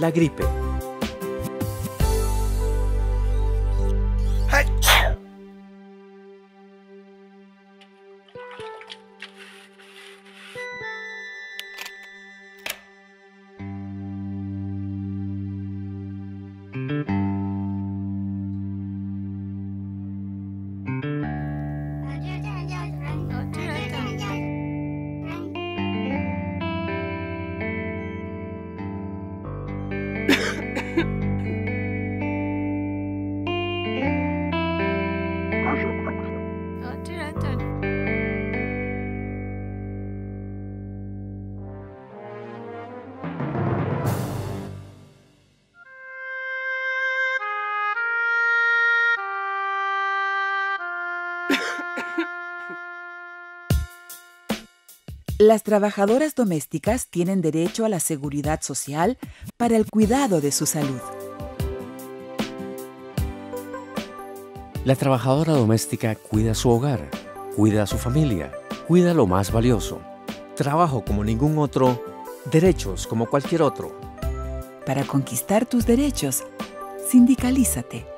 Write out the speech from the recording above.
la gripe. Las trabajadoras domésticas tienen derecho a la seguridad social para el cuidado de su salud. La trabajadora doméstica cuida su hogar, cuida a su familia, cuida lo más valioso. Trabajo como ningún otro, derechos como cualquier otro. Para conquistar tus derechos, sindicalízate.